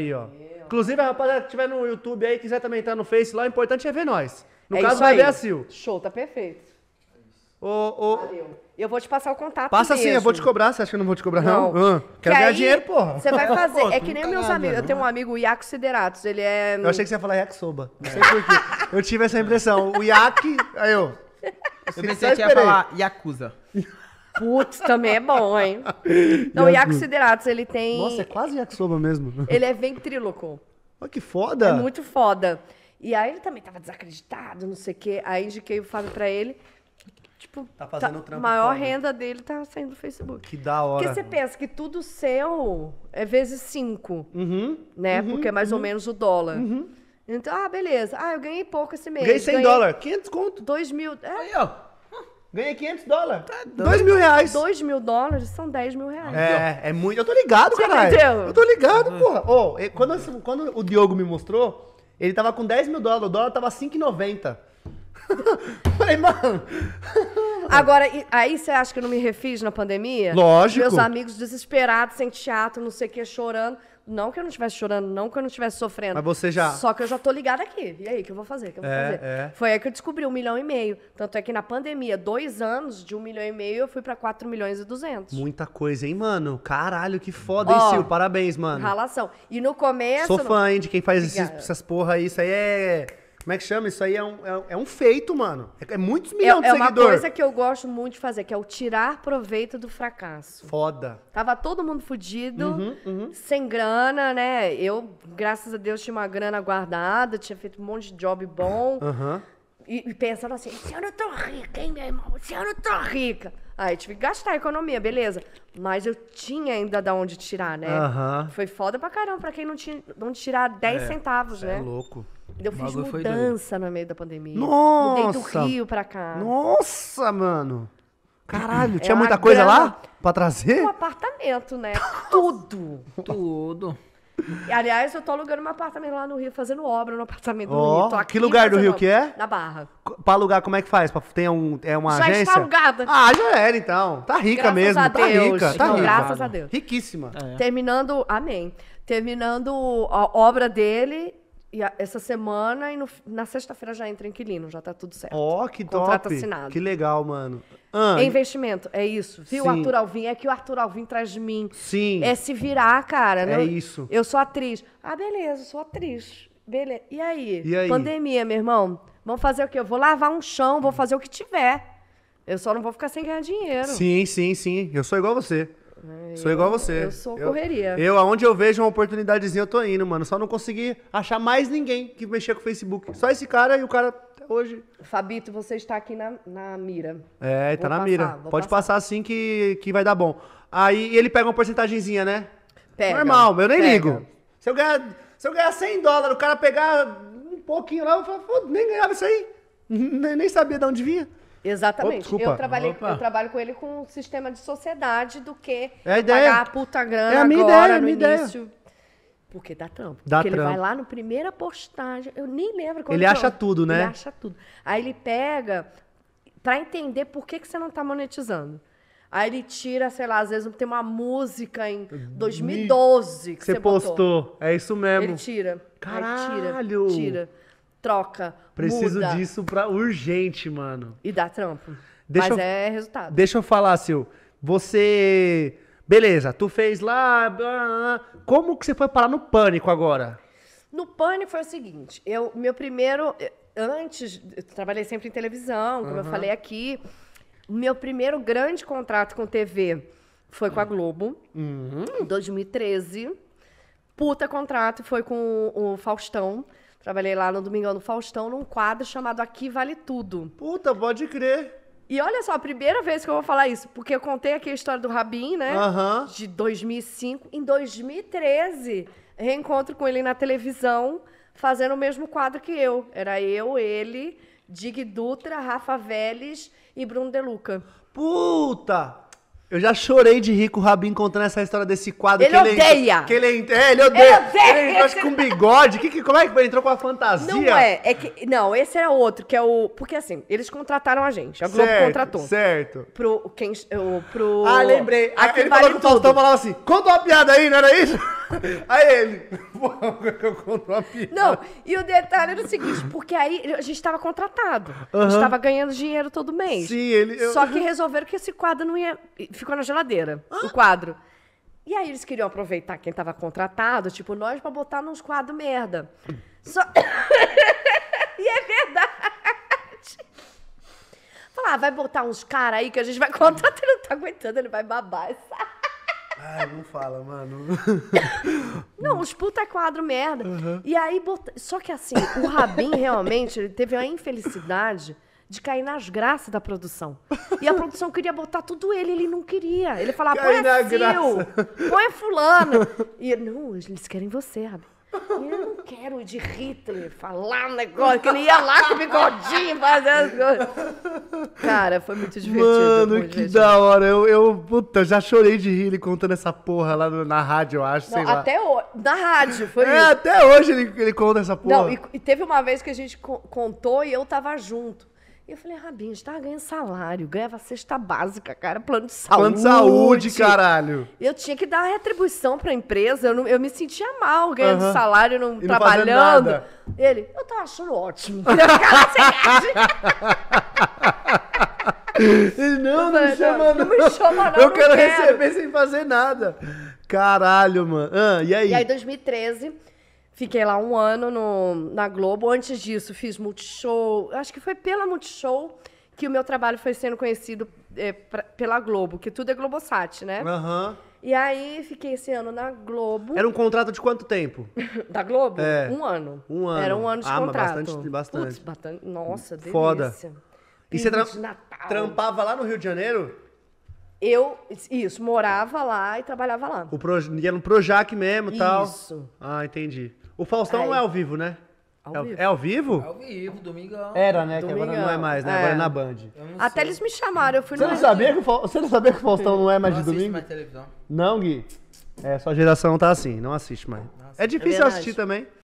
Aí, ó. Inclusive, a rapaziada que estiver no YouTube aí, quiser também estar no Face lá, o importante é ver nós. No É caso, vai aí. ver a Sil. Show, tá perfeito. Ô, ô, Valeu. Eu vou te passar o contato passa sim, eu mesmo. vou te cobrar. Você acha que eu não vou te cobrar, não? Não. Ah, quero Que ganhar aí dinheiro, porra. Você vai fazer. Pô, é que nem meus nada, amigos. Eu tenho um amigo, o Iaco Sideratos. Ele é. Eu achei que você ia falar Yakisoba. Não sei por quê. Eu tive essa impressão. O Yak. Aí, ó. Eu pensei que ia falar Yakuza. Putz, também é bom, hein? Não, o Iaco Sideratos, ele tem. Nossa, é quase Yakisoba mesmo. Ele é ventríloco. Olha que foda. É muito foda. E aí ele também tava desacreditado, não sei o quê. Aí indiquei o Fábio pra ele. Tipo, Tá fazendo um trampo maior foda. renda dele tá saindo do Facebook. Que da hora. Porque você pensa que tudo seu é vezes cinco, Uhum. né? Porque é mais ou menos o dólar. Então, ah, beleza. Ah, eu ganhei pouco esse mês. Ganhei 100 dólares. 500 conto. 2 mil. É, Aí, ó. Ganhei 500 dólares. 2 mil reais. 2 mil dólares são 10 mil reais. É, é muito. Eu tô ligado, Você caralho. entendeu? Eu tô ligado, porra. Ô, e- quando, quando o Diogo me mostrou, ele tava com 10 mil dólares. O dólar tava 5,90. Falei, mano. Agora, aí você acha que eu não me refiz na pandemia? Lógico. Meus amigos desesperados, sem teatro, não sei o que, chorando. Não que eu não estivesse chorando, não que eu não estivesse sofrendo. Mas você já- Só que eu já tô ligada aqui. E aí, o que eu vou fazer? O que eu vou É, fazer? é. Foi aí que eu descobri um milhão e meio. Tanto é que na pandemia, dois anos, de um milhão e meio, eu fui pra 4 milhões e 200. Muita coisa, hein, mano? Caralho, que foda, Ó, hein, Sil? Parabéns, mano. Ralação. E no começo. Sou fã, hein, de quem faz esses- essas porra aí. Isso aí é. Como é que chama? Isso aí é um, é, é um feito, mano. É, é muitos É, milhões de é uma coisa que eu gosto muito de fazer, que é o tirar proveito do fracasso. Foda. Tava todo mundo fudido, Uhum, sem grana, né? Eu, graças a Deus, tinha uma grana guardada, tinha feito um monte de job bom. Aham. E, e pensando assim, esse ano eu tô rica, hein, meu irmão? Esse ano eu tô rica. Aí tive que gastar a economia, beleza. Mas eu tinha ainda da onde tirar, né? Foi foda pra caramba, pra quem não tinha de onde tirar 10 centavos, É né? louco. Eu fiz mudança no meio da pandemia. Mudei do Nossa! Rio pra cá. Nossa, mano. Caralho, tinha É uma muita coisa grana- lá pra trazer? Um apartamento, né? Tudo. Tudo. E, Aliás, eu tô alugando meu apartamento lá no Rio, fazendo obra no apartamento Ó, do Rio. Tô aqui que lugar do Rio obra. que é? Na Barra. Pra alugar, como é que faz? Pra- Tem um, é uma Já agência? está alugada. Ah, já era então. Tá rica Graças mesmo. a tá Deus. rica, tá rica. graças a Deus. Riquíssima. É. Terminando, amém. Terminando a obra dele e a- essa semana e no- na sexta-feira já entra inquilino, já tá tudo certo. Ó, que Contrato top. assinado. Que legal, mano. Ah, É investimento, é isso. Viu, Sim. Arthur Alvim? É que o Arthur Alvim traz de mim. Sim. É se virar, cara. É não- isso. Eu sou atriz. Ah, beleza, eu sou atriz. Beleza. E aí? E aí? Pandemia, meu irmão. Vamos fazer o quê? Eu vou lavar um chão, vou fazer o que tiver. Eu só não vou ficar sem ganhar dinheiro. Sim, sim, sim. Eu sou igual você. Sou igual você. eu sou correria. Eu, aonde eu vejo uma oportunidadezinha, eu tô indo, mano. Só não consegui achar mais ninguém que mexia com o Facebook. Só esse cara e o cara até hoje. Fabito, você está aqui na, na mira. É, tá Vou na passar, mira. Pode passar. passar assim que, que vai dar bom. Aí ele pega uma porcentagemzinha, né? Pega, Normal, eu nem pega. ligo. Se eu, ganhar, se eu ganhar 100 dólares, o cara pegar um pouquinho lá, eu falo, "Pô, nem ganhava isso aí. Nem sabia de onde vinha. Exatamente. Opa, eu, trabalhei, Opa. eu trabalho com ele com um sistema de sociedade do que É a ideia. pagar a puta grana É a minha agora, ideia, é minha ideia. início. Porque dá trampo. Dá Porque ele trampo. vai lá no primeira postagem. Eu nem lembro quando Ele que acha tudo, né? Ele acha tudo. Aí ele pega pra entender por que, que você não tá monetizando. Aí ele tira, sei lá, às vezes tem uma música em 2012 que Você você, botou. postou. É isso mesmo. Ele tira. Aí Caralho! tira, tira. Troca. Preciso muda, disso pra urgente, mano. E dá trampo. Deixa Mas eu- é resultado. Deixa eu falar, Sil. Você. Beleza, tu fez lá. blá, blá, blá. Como que você foi parar no pânico agora? No Pânico foi o seguinte, eu, meu primeiro, eh, antes, eu trabalhei sempre em televisão, como eu falei aqui, meu primeiro grande contrato com TV foi com a Globo, em 2013. Puta contrato, foi com o Faustão. Trabalhei lá no Domingão do Faustão, num quadro chamado Aqui Vale Tudo. Puta, pode crer. E olha só, a primeira vez que eu vou falar isso, porque eu contei aqui a história do Rabin, né? Aham. De 2005. Em 2013, reencontro com ele na televisão, fazendo o mesmo quadro que eu. Era eu, ele, Dig Dutra, Rafa Vélez e Bruno Deluca. Puta! Eu já chorei de rir com o Rabin contando essa história desse quadro. Ele ele odeia! Que ele, é, ele odeia! Ele odeia! Ele entrou, acho que com bigode. Que, que, como é que? Ele entrou com a fantasia? Não é, é que. Não, esse era outro, que é o. Porque assim, eles contrataram a gente. A Globo certo, contratou. Certo. Pro, quem, o, pro, Ah, lembrei. Ah, Aqui ele vale falou que o Faustão falava assim: conta uma piada aí, não era isso? Aí ele, eu conto uma piada. Não, e o detalhe era o seguinte, porque aí a gente estava contratado. A gente estava ganhando dinheiro todo mês. Sim, ele- eu- Só que resolveram que esse quadro não ia. Ficou na geladeira, o quadro. E aí eles queriam aproveitar quem estava contratado, tipo, nós, pra botar nos quadros merda. Só. e é verdade. Falar, ah, vai botar uns caras aí que a gente vai contratar, ele não tá aguentando, ele vai babar. Essa... Ai, não fala, mano. Não, os puta quadro merda. E aí, bota... só que assim, o Rabin realmente ele teve a infelicidade de cair nas graças da produção. E a produção queria botar tudo ele, ele não queria. Ele falava, põe a Sil, põe fulano. E ele, não, eles querem você, Rabin. E não quero de Hitler falar um negócio, que ele ia lá com o bigodinho fazer as coisas. Cara, foi muito divertido. Mano, muito que divertido. da hora. Eu, eu, puta, já chorei de rir ele contando essa porra lá no- na rádio, eu acho, Não, até hoje, na rádio, foi É, isso. até hoje ele, ele conta essa porra. Não, e, e teve uma vez que a gente co- contou e eu tava junto. E eu falei, Rabinho, a gente tava ganhando salário, ganhava cesta básica, cara, plano de saúde. Plano de saúde, caralho. Eu tinha que dar retribuição pra empresa, eu, não- eu me sentia mal ganhando salário, não E não trabalhando. Ele, eu tava achando ótimo. Ele, não, não me chama não me chama, não, Eu quero, quero. receber sem fazer nada. Caralho, mano. Ah, e aí? E aí, em 2013, fiquei lá um ano no, na Globo. Antes disso, fiz Multishow. Acho que foi pela Multishow que o meu trabalho foi sendo conhecido é, pra- pela Globo, que tudo é Globosat, né? Aham. E aí, fiquei esse ano na Globo. Era um contrato de quanto tempo? Da Globo? É. Um ano. Um ano. Era um ano de Ah, mas contrato. bastante- bastante. Putz, bastante. Nossa, delícia. Foda. E você tra- trampava lá no Rio de Janeiro? Eu, isso, morava lá e trabalhava lá. O Pro, ia no Projac mesmo e tal? Isso. Ah, entendi. O Faustão Aí. não é ao vivo, né? Ao é, ao- vivo. é ao vivo? Ao vivo, domingão. Era, né? Que agora Domingão. não é mais, né? É. Agora é na Band. Até eles me chamaram, eu fui Você no não, sabia que o Fa- você não sabia que o Faustão não é mais não de domingo? mais televisão. Não, Gui. É, sua geração tá assim, não assiste mais. É difícil verdade. assistir também.